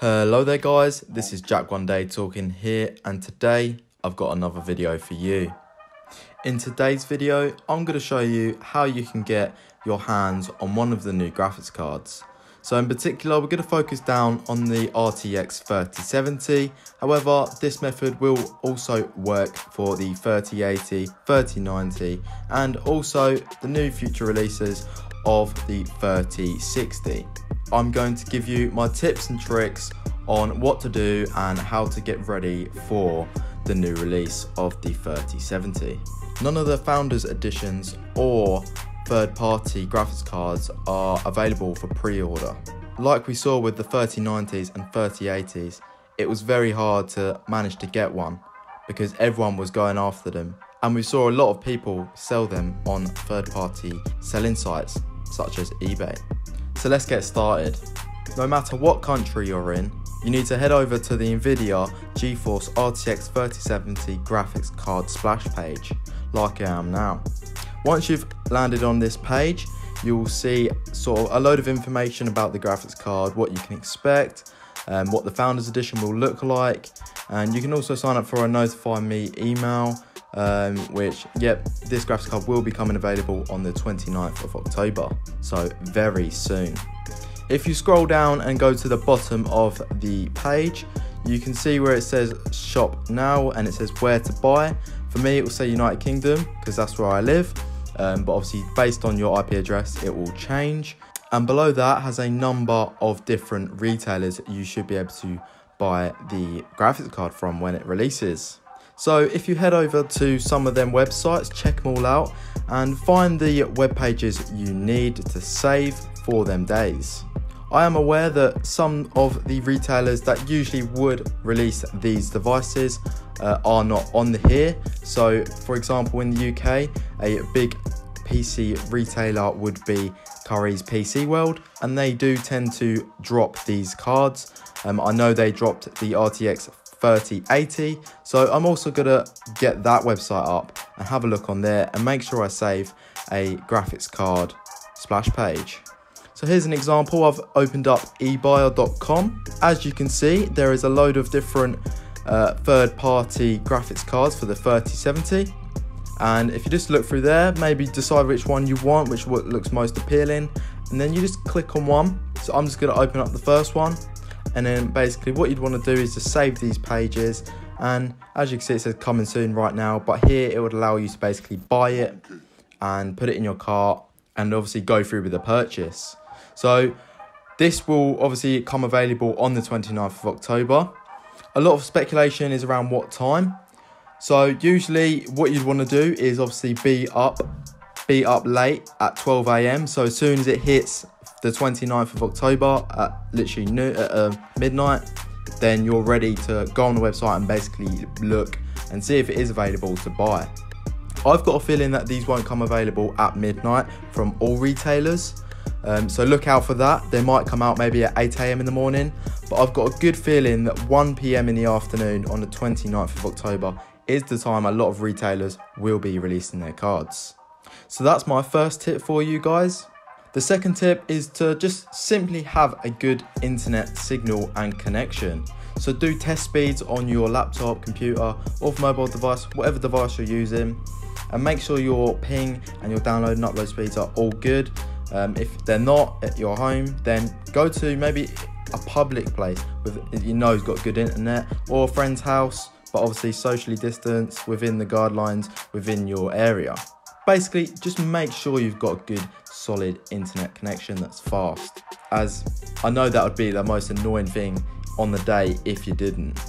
Hello there guys, this is Jack One Day talking here and today I've got another video for you. In today's video, I'm going to show you how you can get your hands on one of the new graphics cards. So in particular, we're going to focus down on the RTX 3070. However, this method will also work for the 3080, 3090 and also the new future releases of the 3060. I'm going to give you my tips and tricks on what to do and how to get ready for the new release of the 3070. None of the Founders Editions or third party graphics cards are available for pre order. Like we saw with the 3090s and 3080s, it was very hard to manage to get one because everyone was going after them. And we saw a lot of people sell them on third party selling sites such as eBay. So let's get started. No matter what country you're in, you need to head over to the Nvidia GeForce RTX 3070 graphics card splash page, like I am now. Once you've landed on this page, you'll see sort of a load of information about the graphics card, what you can expect, um, what the Founders Edition will look like, and you can also sign up for a Notify Me email, um, which, yep, this graphics card will be coming available on the 29th of October, so very soon. If you scroll down and go to the bottom of the page, you can see where it says shop now and it says where to buy. For me, it will say United Kingdom because that's where I live. Um, but obviously, based on your IP address, it will change. And below that has a number of different retailers you should be able to buy the graphics card from when it releases. So if you head over to some of them websites, check them all out and find the web pages you need to save for them days. I am aware that some of the retailers that usually would release these devices uh, are not on here. So, for example, in the UK, a big PC retailer would be Currys PC World, and they do tend to drop these cards. Um, I know they dropped the RTX 3080, so I'm also gonna get that website up and have a look on there and make sure I save a graphics card splash page. So here's an example, I've opened up ebuyer.com. As you can see, there is a load of different uh, third party graphics cards for the 3070. And if you just look through there, maybe decide which one you want, which looks most appealing. And then you just click on one. So I'm just gonna open up the first one. And then basically what you'd wanna do is just save these pages. And as you can see, it says coming soon right now, but here it would allow you to basically buy it and put it in your cart and obviously go through with the purchase. So this will obviously come available on the 29th of October. A lot of speculation is around what time. So usually what you'd want to do is obviously be up be up late at 12 a.m. So as soon as it hits the 29th of October at literally at uh, midnight, then you're ready to go on the website and basically look and see if it is available to buy. I've got a feeling that these won't come available at midnight from all retailers. Um, so look out for that. They might come out maybe at 8 a.m. in the morning, but I've got a good feeling that 1 p.m. in the afternoon on the 29th of October is the time a lot of retailers will be releasing their cards. So that's my first tip for you guys. The second tip is to just simply have a good internet signal and connection. So do test speeds on your laptop, computer, or mobile device, whatever device you're using, and make sure your ping and your download and upload speeds are all good um, if they're not at your home, then go to maybe a public place with you know has got good internet or a friend's house, but obviously socially distanced within the guidelines within your area. Basically, just make sure you've got a good solid internet connection that's fast. As I know that would be the most annoying thing on the day if you didn't.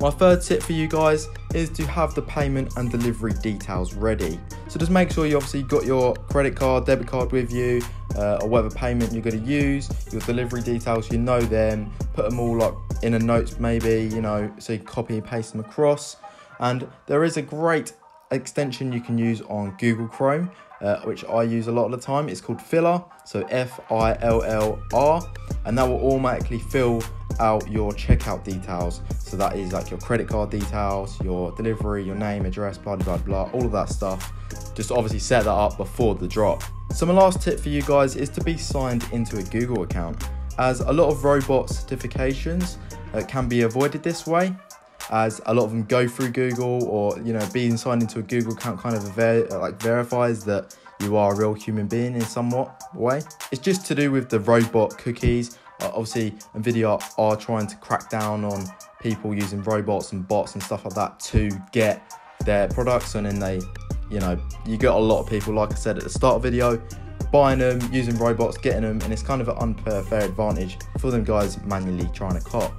My third tip for you guys is to have the payment and delivery details ready. So just make sure you obviously got your credit card, debit card with you, uh, or whatever payment you're going to use, your delivery details, you know them, put them all like in a notes maybe, you know, so you copy and paste them across. And there is a great extension you can use on Google Chrome, uh, which I use a lot of the time. It's called Fillr, so F I L L R, and that will automatically fill out your checkout details. So that is like your credit card details, your delivery, your name, address, blah, blah, blah, all of that stuff. Just obviously set that up before the drop. So my last tip for you guys is to be signed into a Google account. as a lot of robot certifications uh, can be avoided this way as a lot of them go through Google or you know being signed into a Google account kind of ver- like verifies that you are a real human being in somewhat way. It's just to do with the robot cookies. Uh, obviously, Nvidia are trying to crack down on people using robots and bots and stuff like that to get their products, and then they, you know, you get a lot of people, like I said at the start of the video, buying them, using robots, getting them, and it's kind of an unfair advantage for them guys manually trying to cop.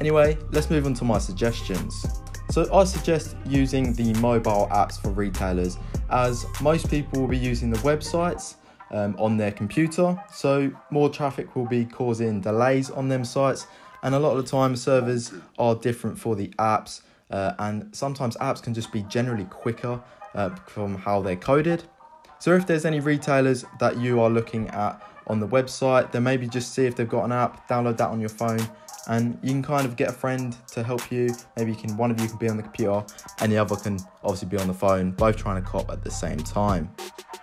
Anyway, let's move on to my suggestions. So I suggest using the mobile apps for retailers as most people will be using the websites um, on their computer, so more traffic will be causing delays on them sites, and a lot of the time servers are different for the apps, uh, and sometimes apps can just be generally quicker uh, from how they're coded. So if there's any retailers that you are looking at on the website, then maybe just see if they've got an app, download that on your phone, and you can kind of get a friend to help you. Maybe you can one of you can be on the computer and the other can obviously be on the phone, both trying to cop at the same time.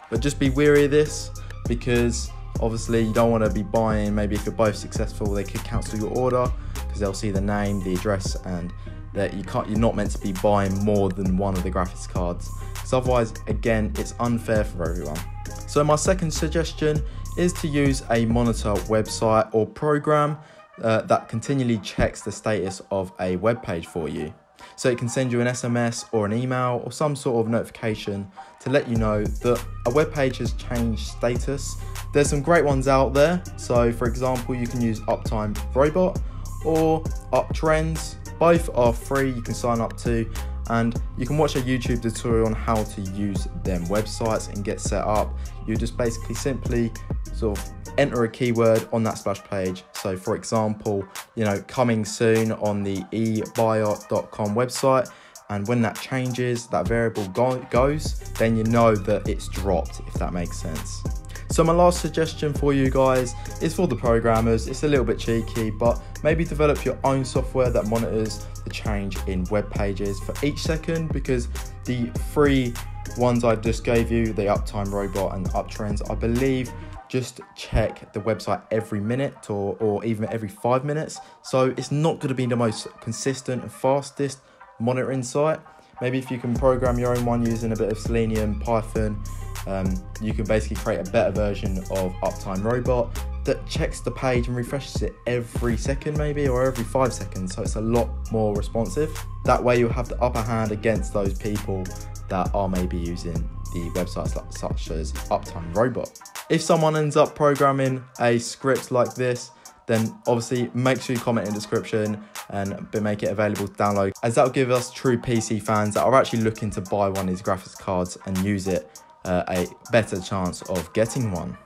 But just be wary of this because obviously you don't want to be buying maybe if you're both successful they could cancel your order because they'll see the name, the address and that you can't you're not meant to be buying more than one of the graphics cards. Because otherwise again it's unfair for everyone. So my second suggestion is to use a monitor website or program uh, that continually checks the status of a web page for you. So it can send you an SMS or an email or some sort of notification to let you know that a web page has changed status. There's some great ones out there. So for example, you can use Uptime Robot or Uptrends. Both are free, you can sign up to and you can watch a YouTube tutorial on how to use them websites and get set up. You just basically simply sort of enter a keyword on that splash page. So for example, you know, coming soon on the ebuyer.com website. And when that changes, that variable go goes, then you know that it's dropped, if that makes sense. So my last suggestion for you guys is for the programmers. It's a little bit cheeky, but maybe develop your own software that monitors the change in web pages for each second because the free ones I just gave you, the Uptime Robot and Uptrends, I believe just check the website every minute or, or even every five minutes. So it's not going to be the most consistent and fastest monitoring site. Maybe if you can program your own one using a bit of Selenium, Python, um, you can basically create a better version of Uptime Robot that checks the page and refreshes it every second, maybe, or every five seconds. So it's a lot more responsive. That way, you'll have the upper hand against those people that are maybe using the websites such as Uptime Robot. If someone ends up programming a script like this, then obviously make sure you comment in the description and make it available to download as that will give us true PC fans that are actually looking to buy one of these graphics cards and use it uh, a better chance of getting one.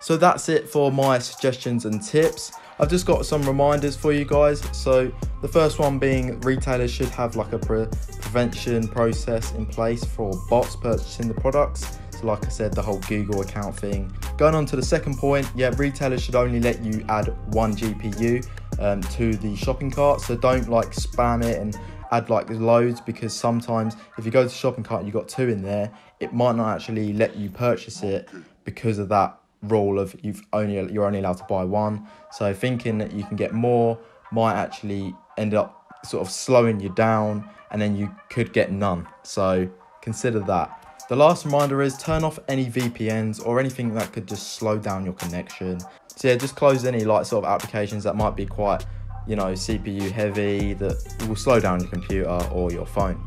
So that's it for my suggestions and tips. I've just got some reminders for you guys. So the first one being retailers should have like a pre prevention process in place for bots purchasing the products. So like I said, the whole Google account thing. Going on to the second point, yeah, retailers should only let you add one GPU um, to the shopping cart. So don't like spam it and add like loads because sometimes if you go to the shopping cart and you've got two in there, it might not actually let you purchase it because of that rule of you've only you're only allowed to buy one. So thinking that you can get more might actually end up sort of slowing you down and then you could get none. So consider that. The last reminder is turn off any VPNs or anything that could just slow down your connection. So yeah, just close any like sort of applications that might be quite, you know, CPU heavy that will slow down your computer or your phone.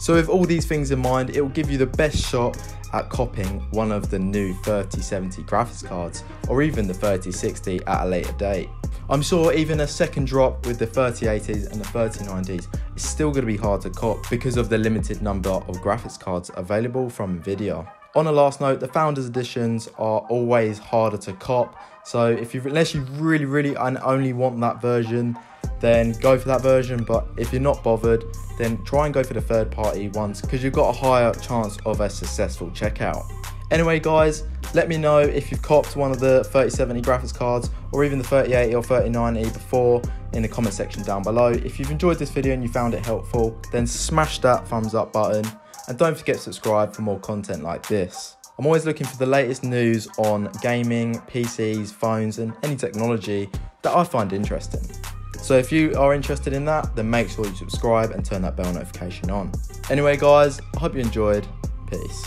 So with all these things in mind, it will give you the best shot at copying one of the new 3070 graphics cards or even the 3060 at a later date. I'm sure even a second drop with the 3080s and the 3090s is still going to be hard to cop because of the limited number of graphics cards available from Nvidia. On a last note, the Founders Editions are always harder to cop, so if you unless you really, really and only want that version, then go for that version. But if you're not bothered, then try and go for the third party ones because you've got a higher chance of a successful checkout. Anyway, guys, let me know if you've copped one of the 3070 graphics cards or even the 3080 or 3090 before in the comment section down below. If you've enjoyed this video and you found it helpful, then smash that thumbs up button and don't forget to subscribe for more content like this. I'm always looking for the latest news on gaming, PCs, phones, and any technology that I find interesting. So if you are interested in that, then make sure you subscribe and turn that bell notification on. Anyway, guys, I hope you enjoyed. Peace.